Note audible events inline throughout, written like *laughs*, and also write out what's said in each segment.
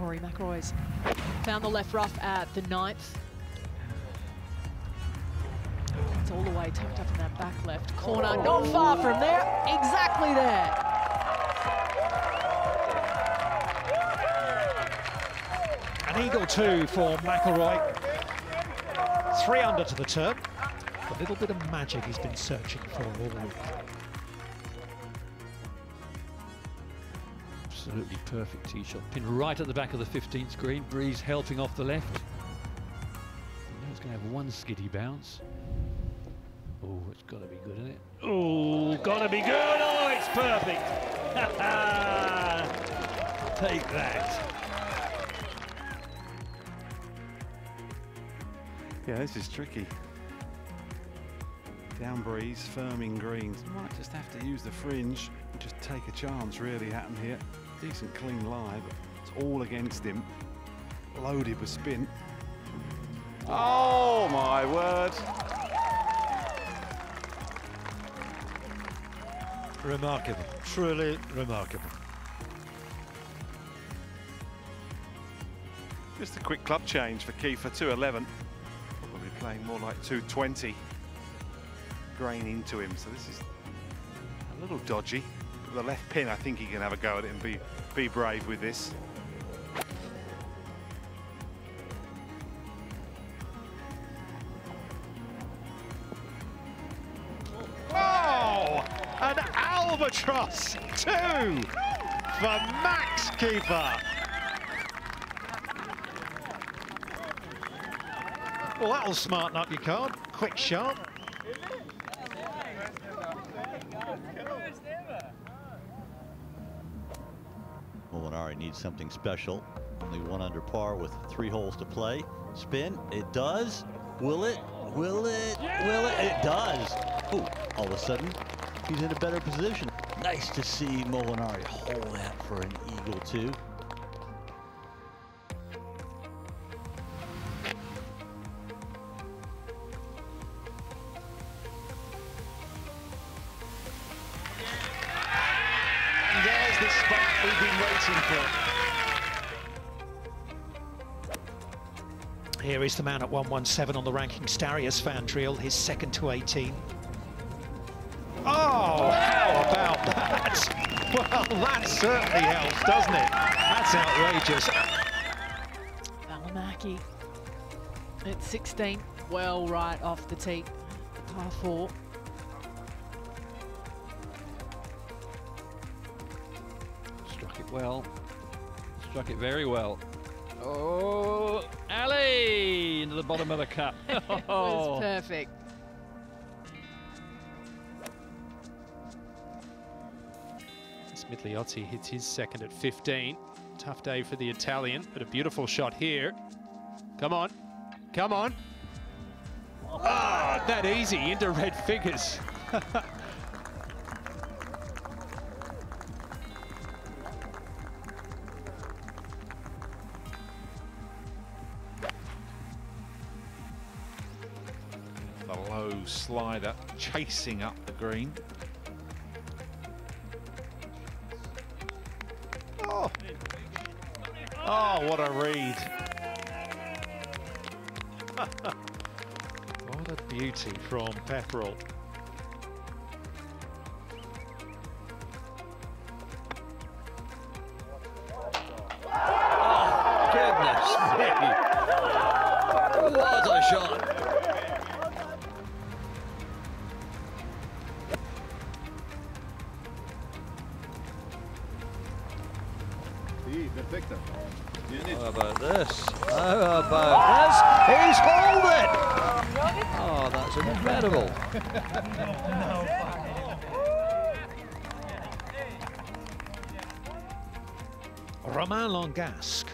Rory McIlroy's found the left rough at the ninth. It's all the way tucked up in that back left corner. Not far from there. Exactly there. An eagle two for McIlroy. Three under to the turn. A little bit of magic he's been searching for all week. Absolutely perfect tee shot. Pin right at the back of the 15th green. Breeze helping off the left. Now it's going to have one skiddy bounce. Oh, it's got to be good, isn't it? Oh, got to be good. Oh, it's perfect. *laughs* Take that. Yeah, this is tricky. Down breeze, firming greens. Might just have to use the fringe and just take a chance, really, Hatton here. Decent clean lie, but it's all against him. Loaded with spin. Oh, my word. Remarkable, truly remarkable. Just a quick club change for Kieffer, 211. Probably playing more like 220. Grain into him, so this is a little dodgy. The left pin, I think he can have a go at it and be, be brave with this. Oh, an albatross two for Max Kieffer. Well, that'll smarten up your card. Quick shot. Molinari needs something special. Only one under par with three holes to play. Spin, it does. Will it? Will it? Will it? It does. Ooh, all of a sudden, he's in a better position. Nice to see Molinari hold that for an eagle too. Here is the man at 117 on the ranking Darius van Driel, his second to 18. Oh, how about that? *laughs* Well, that certainly helps, doesn't it? That's outrageous. Välimäki at 16, well right off the tee, par four. Well. Struck it very well. Oh, alley into the bottom of the cup. *laughs* *laughs* It was perfect. Smithliotti hits his second at 15. Tough day for the Italian, but a beautiful shot here. Come on, come on. Ah, that easy into red figures. *laughs* slider chasing up the green. Oh, oh what a read. *laughs* what a beauty from Pepperell. That's incredible. Romain Langasque,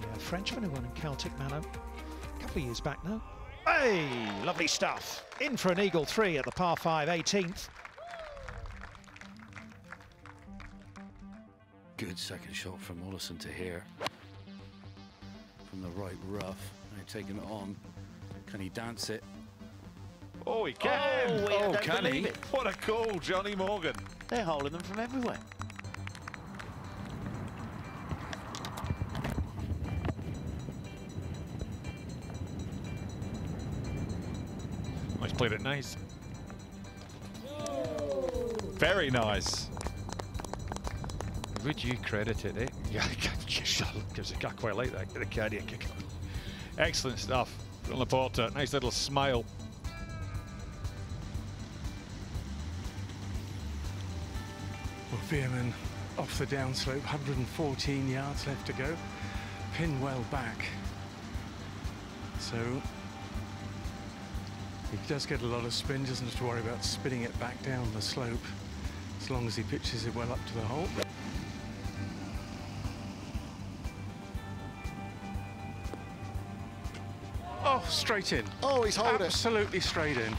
the uh, Frenchman who won in Celtic Manor a couple of years back now. Hey, lovely stuff. In for an eagle three at the par 5 18th. Good second shot from Ollison to here. From the right rough. Now taking it on. Can he dance it? Oh, he can. Oh, oh can he? What a goal, Johnny Morgan. They're holding them from everywhere. Nice played it nice. Very nice. Would you credit it, eh? *laughs* Yeah, I quite like that, the cardiac kick. Excellent stuff from Laporta. Nice little smile. Well, Veerman off the downslope, 114 yards left to go. Pin well back. So he does get a lot of spin, doesn't have to worry about spinning it back down the slope as long as he pitches it well up to the hole. Oh, straight in. Oh, he's holding. Absolutely straight in.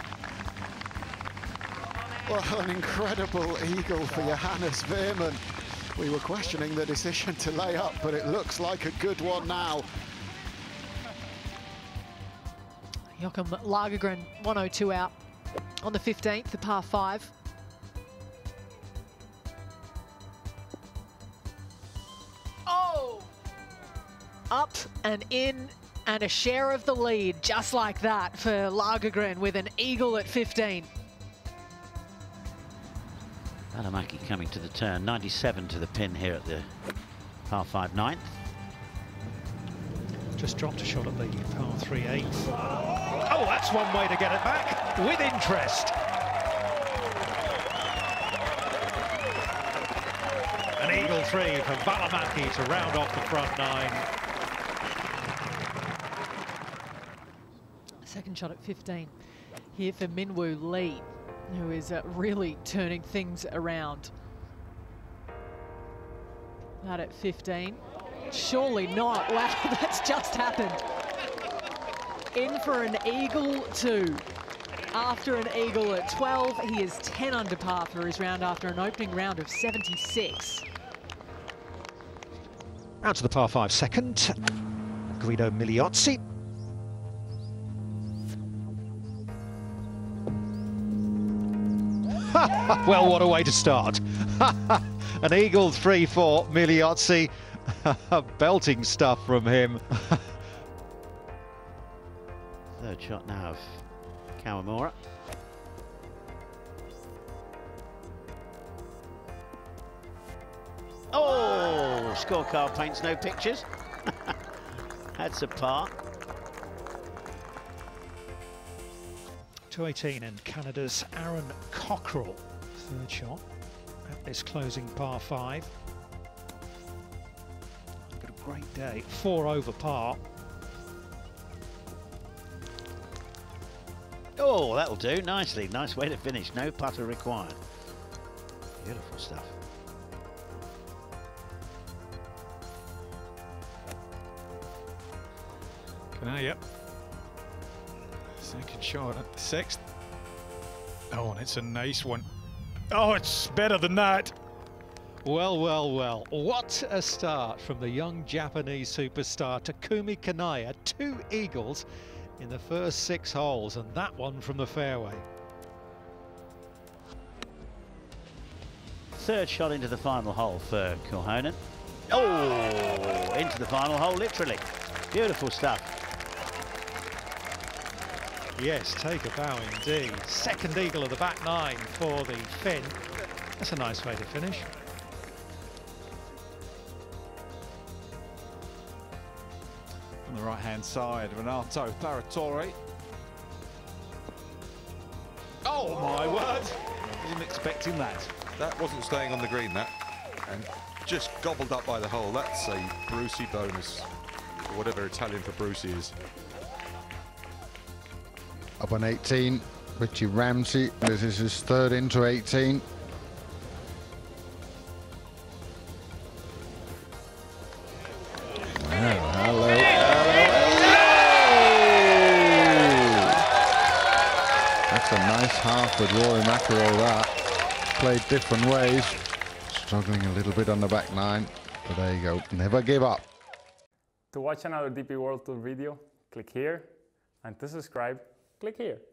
Well, an incredible eagle for Johannes Veerman. We were questioning the decision to lay up, but it looks like a good one now. Joachim Lagergren, 102 out on the 15th, the par 5. Oh! Up and in and a share of the lead, just like that for Lagergren with an eagle at 15. Välimäki coming to the turn, 97 to the pin here at the par 5 ninth. Just dropped a shot at the par 3 8. Oh, that's one way to get it back with interest. An eagle three for Välimäki to round off the front nine. Second shot at 15 here for Minwoo Lee, who is uh, really turning things around. Not at 15. Surely not. *laughs* Wow, that's just happened. In for an eagle two. After an eagle at 12, he is 10 under par for his round after an opening round of 76. Out to the par 5 second. Guido Migliozzi. *laughs* well, what a way to start. *laughs* An eagle 3 for Migliozzi. *laughs* Belting stuff from him. Third shot now of Kawamura. Oh, scorecard paints no pictures. That's a par. 218 and Canada's Aaron Cockerill. Third shot at this closing par 5. Got a great day. Four over par. Oh, that'll do nicely. Nice way to finish. No putter required. Beautiful stuff. Can I? Yep. Second shot at the sixth. Oh, and it's a nice one. Oh, it's better than that. Well, well, well. What a start from the young Japanese superstar Takumi Kanaya. Two eagles in the first six holes, and that one from the fairway. Third shot into the final hole for Korhonen. Oh, into the final hole, literally. Beautiful stuff. Yes, take a bow indeed. Second eagle of the back nine for the Finn. That's a nice way to finish. On the right hand side, Renato Paratore. Oh my word! I Wasn't expecting that. That wasn't staying on the green, that. And just gobbled up by the hole. That's a Brucey bonus. Or whatever Italian for Brucey is. Up on 18, Richie Ramsay. This is his third into 18. Well, hello, hello, hello! That's a nice half with Rory McIlroy that. Played different ways. Struggling a little bit on the back nine. But there you go. Never give up. To watch another DP World Tour video, click here. And to subscribe, click here.